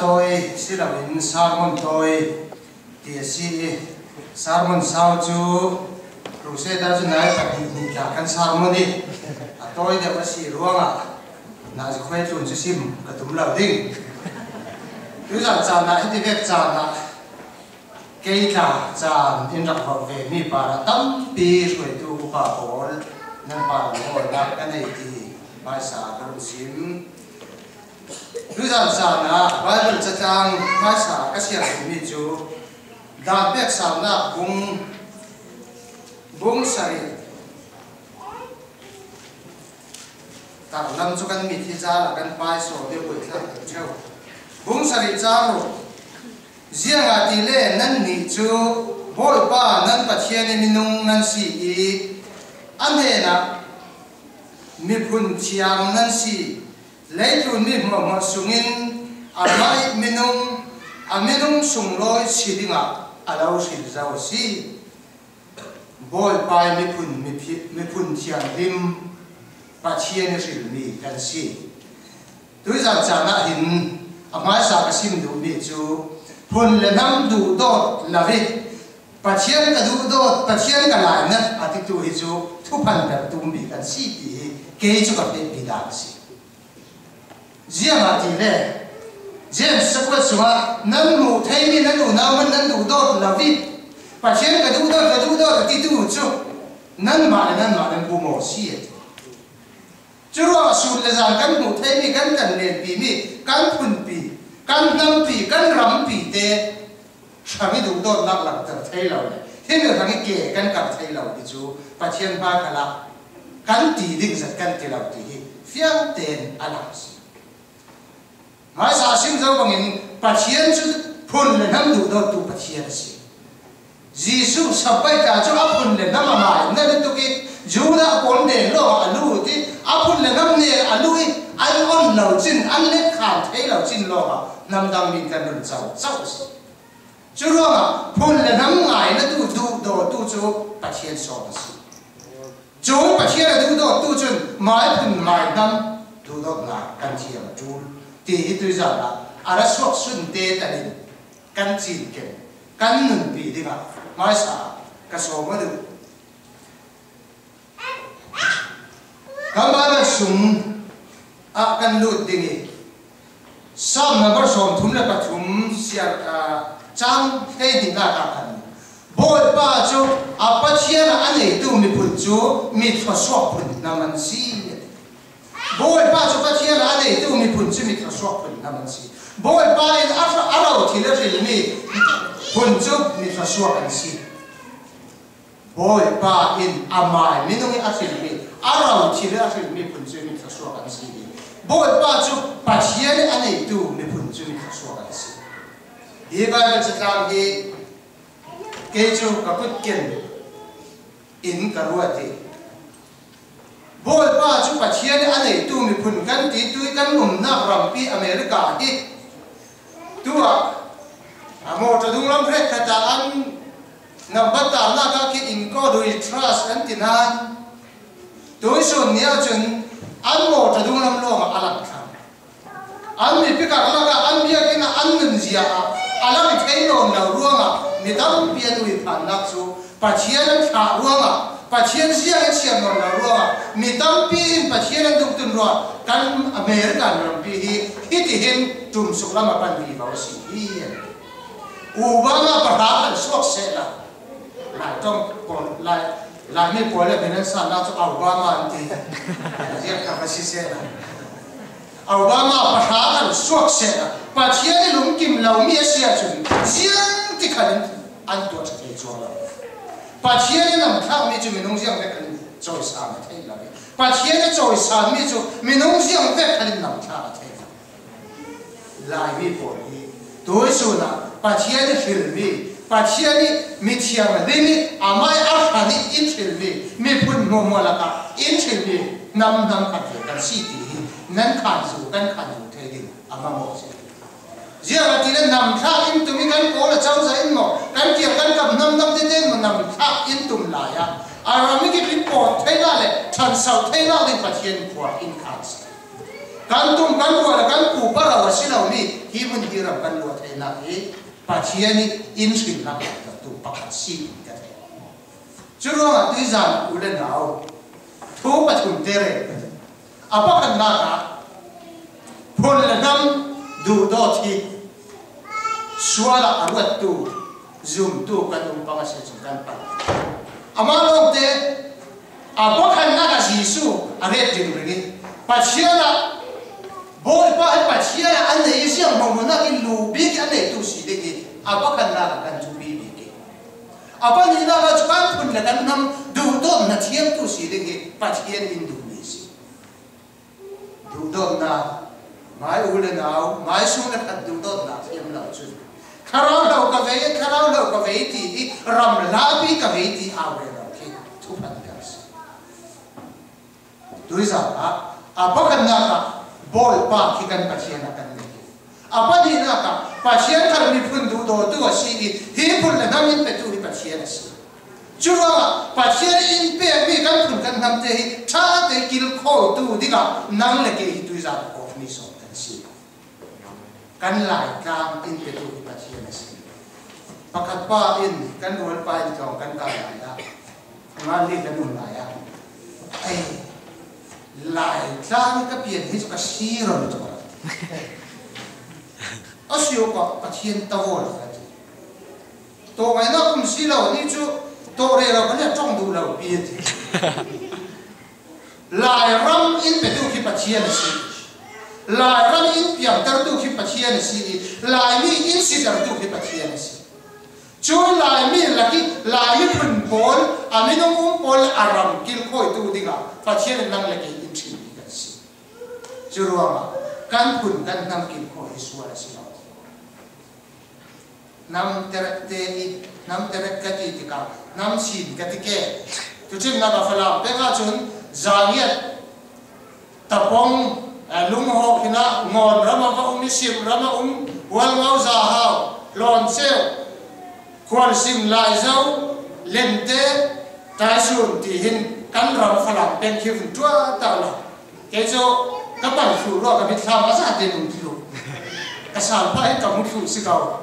tôi, xin là đến sermon tôi. Thì si sermon sao chú. Rủ xe đã chú nói phải hình cả căn sermon đi. À tôi đã có si ruộng à là chỉ khoe chuẩn chú sim cả tụm lầu đinh cứ rằng chàng là hết việc chàng là cây cả chàng in รับ học về mi bà là tâm bi rồi tu bà bol nên bà ngồi làm cái này thì mai sáng rằng rằng trang mai sáng cái gì là mi chú đã biết sáng là bông bung sari tạo cho căn mi thì ra là căn pai số để buổi thang theo bung rồi riêng à tỷ lệ năn nỉ chú ba năn bát thiên ni nung năn si anh hệ na, mi phun chiang năn si. leitu mi hmo hmo sungin amai minung aminung sungloi sidinga alo sil zau si bol pai mi phun mi phi mi phun chiang him pa chian sil mi kan si tui zau chana hin amai sa ka sim du mi chu phun le nam du dot la vi pa chian ka du dot pa chian ka lai na ati tu hi chu thu phan ta tum bi kan si ti ke chu ka pe bi da si เจียมาตีเล่เจียมสกุลสวะนั่นหนูเทนี่นั่นดูน้ำมันนั่นดูดอดลาวิปัจเจีนก็ดูดอดก็ดูดอดติดตัวจุนั่นมาเลยนั่นมาเลยกูมอสีเอจุรัวสูตรเลจากกันดูเทนี่กันกันเนียนปีมีกันพุ่นปีกันน้ำปีกันรำปีเตะชาวิดูดอดนักหลังจากเทเราเนี่ยที่ยงทางนี้เก่กันกับเทเราดิจูปัจเจีนบ้ากันละกันตีดิ้งสักกันเทเราที่ฟียงเตนอัลังส์ ngài sa sim zo bangin pathian chu phun lên nam đủ đâu tu pathian si Giêsu cả chỗ áp phun lên nam mà nên le tu ki juda còn để lo alu áp phun lên nam ne alu i an on lo chín an le khan thấy lo chín lo ha nam đang mình cần nun chau chau si chu ro ma phun lên nam ngai na tu tu đồ tu chu pathian so na si chu pathian du do tu chân mãi phun ตีฮิตุยจัลละอารัสวกสุนเตตันินกันจีนเก่กันหนึ่งปีดีกว่ามาสากระสองมาดูกำบังสุมอากันดูดินีสามนักบสองทุนและปฐุมเสียจังให้ดินาตากันบอดป้าจูอาปัจเจียนอันไหตัวมีผุดจูมีทศวรรษผุดน้มันสี boy pa chu ka thiam a nei tu mi pun chi mi ka shok pun na man si boy pa in a a lo thi le ri mi pun chu boy pa in a mai mi nong a thi mi a lo thi le a thi boy pa chu pa thiam a nei tu mi pun chu mi ka shok an si di ba in ka ว่าชุปัจเจียนอันไหนตัวมีผลกันตีตัวกันหนุ่มนักรำปีอเมริกาที่ตัวโมจะดุงลำเพลขจาอันนับบัตตาลาก็คิดอินก็ดูอิทรัสอันตินานตัวส่วนนี้จึงอันโมจะดุงลำโลมอลังครับอันมีพิการลาก็อันเบียกินอันหนึ่งเสียอลังเทนโนนร่วงอะมีตั้งเปียนวิพันนักสู้ปัจเจียนขาร่วงอะ pathian zia ke chiam lo na ruanga mi dam pi in pathian duk tun ro kan america ram pi hi hi ti hin tum suk lama pan bi ba si hi ubama patha kan sok se la la tong kon la la mi po le benen sa na chu obama an ti zia ka ba si se la Obama pahakan suak sena pathian lum kim lau mi asia chun jiang ti khalin an to cha ke chola 把田地弄差了，没就没弄上，再看你造啥了，太难的。把田地造啥了，没造，没弄上，再看你弄差了，太难。来，微玻璃，多少呢？把田地分了没？把田地没填了，你们阿妈阿婆的以前的没分毛毛了噶，以前的男男阿爹跟细弟，男看住，跟看住，太难，阿妈莫说。Zia la ti le nam tha in tum kan ko la chau za in mo kan kia kan kam nam nam te te mo nam tha in tum la ya ara mi ki po thế la le chan sau thế la le pa thien ko in khan sa kan tum kan lu la kan pu para wa sila mi hi mun hi ram kan lu the na hi pa chiani in skin na ka tu pa ka si ka chu ro ma tu zan u le nao thu pa thum te re apa kan na ka phun la nam du do thi suara awet tu zoom tu kan umpama sesuatu tempat. Amalok de apa kan nak asisu agak jenuh beri? Pasia lah boleh pakai pasia lah anda isi yang mau nak ini lebih kan itu si dekik apa kan nak kan jubi dekik. Apa ni nak cepat pun nak enam dua tahun nanti yang tu si dekik pasia Indonesia. Dua tahun na mai ulen aw mai sunat dua คาราวเรากเวคาราวเรากเวทีที่รำลาบีกเวทีเอาเรลาคิดทุกปันเดียสดูสิครับอาปกันนะคับบอลปาคิกันปัจเจนกันนี่อาปนีนะครับปัจเจนกันมีพุ่นดูโดตัวสีนี้ฮีพุ่นเลยนั่นนี่เป็นตัปัจเจนสิจุดว่าปัจเจนอินเปียมีกันพุ่นกันทำเตะชาเตกิลโคตูดีกับนั่งเล็กที่ดูสิครับนี่ส่ kan lai tlang in ke tu ta in kan rol pa in chong ma li da nun lai ya ai lai tlang ka pian hi ka si ro lo chora a la ka lai ram in pe lai ram in piam tar tu khi pathian si lai mi in si tar tu khi pathian si chu lai mi laki lai phun bol aminom um bol aram kil khoi tu dinga pathian nang laki in thi ni kan si churuama kan pun kan nam kil khoi suara si nam terak te nam terak kati nam sin kati ke tu chim na ba phala pe ka chun tapong lung ho khina ngon rama ka um sim rama um wal ngau za ha lon seo kwal sim lai zau lente tai sun ti hin kan ram phala pen khif tua ta la ke cho các bạn phụ lo các biết sao mà ra tiền đúng tiêu cái sản phẩm cả một phụ sự cầu.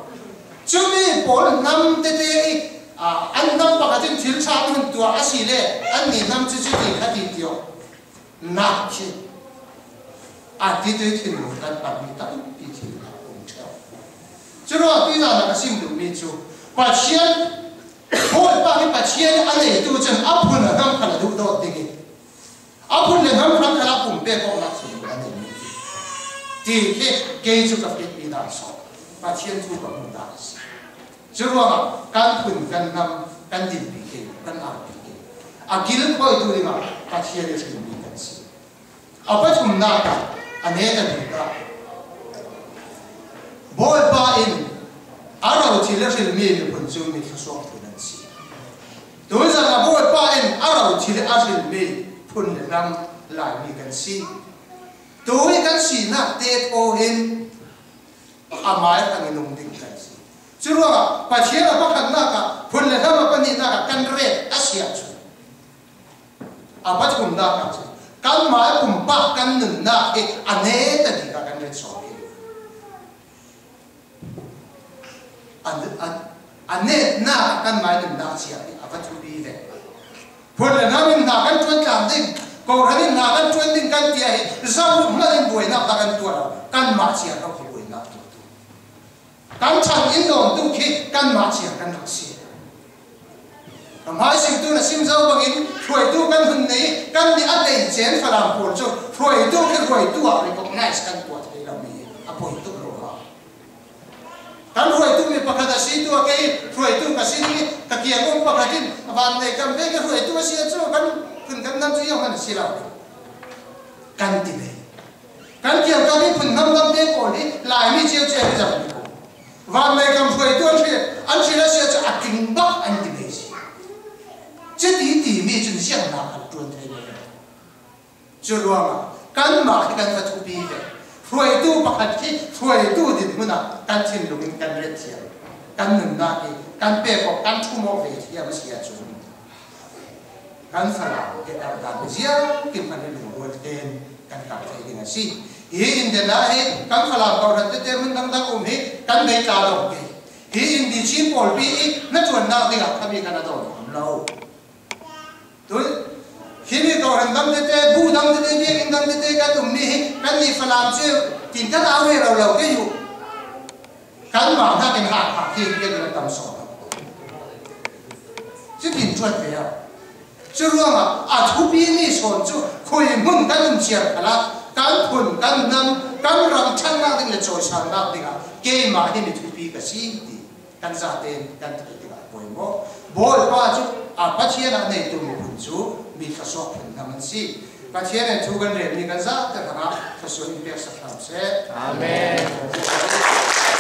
Chúng mình bỏ bốn năm tê tê à anh năm bạc trên thiếu sao hơn tua à xí lệ anh nhìn năm chú chú đi khác đi tiêu nạp chứ. atitude nu kan pakni ta in ti chi na ong cha churo ati na na kasim du mi chu pachien hol pa ki pachien ale tu chen apun na nam khala du do tingi apun le nam khala khala kum pe ko na chu ane ti ke ke chu ka ke pi na so pachien chu ka mu da si churo ma kan kun kan nam kan din pi ke kan a pi ke a gil ko tu ni ma pachien le pi kan si apa cum nata أمين أبيدا بوي باين أرو تيلر الميل بنزو من خسوق تنسي. دوزا بوي باين أرو تيلر أجل الميل بن لنام لاي ميكنسي دوي كنسي نا تيت أوهن. أمائر أمين نمدين كنسي. سرورا باشيرا بخد ناكا. بن لنام بني ناكا. كنريت أسيا أبتكم ناكا kan mai kum pa kan nun na e ane ta di ka kan re so ke an an ane na kan mai nun na sia apa chu bi ve phun le na min na kan chuan tlam ding ko ra ni na kan chuan ding kan ti tia hi zau ma ding buai na ta kan tu ra kan ma chia ka ki buai na tu tu kan chan in don tu ki kan ma chia kan na si ka sing tu na sim zau bangin thoi kan hun nei kan ni a dei chen phalam por chu roi tu ke roi tu a recognize kan tua thei la mi a poi tu ro ha kan roi tu mi pakha da si tu a ke roi tu ka si ni ka kia ngom pakha tin van nei kan ve ke roi tu a si chu kan kun kan nam chu yo han si la kan ti ne kan kia ka ni pun nam nam te ko ni lai mi che che ja van nei kan roi tu che an chi la si cha a king ba an ti 这底底面就是像那很准的呢，就罗嘛，干嘛去干他土逼的？退度不看去，退度的么那干天龙干热天，干能那的，干白佛干土毛肥天不写准，干啥啦？给二大不讲，给反正龙罗天干啥才定啊？是，伊因的那嘿，干啥啦？搞成这这么当当我们干没打龙的，伊因的心宝贝，那准那的啊，他们看得到，我们老。himi to han dam de te bu dam de te ning dam de te ka tum ni ka ni phalam che tin ta dau re rau lau ke yu kan ma na ken ha ha ki ke de tam so chứ tin chuột về à chứ luôn à à chú bi ni so chú khôi mông ta đừng chia là cán pun cán năm cán rằm chân nang là trời sáng nang thì à cái mà thì bi cái thì cán giả tiền cán thì là bồi mồ bồi qua chú Ah, apachira nei tu mi punchu mi khasok phin naman si pachira chu gan re ni gan za ta ra khasok in amen.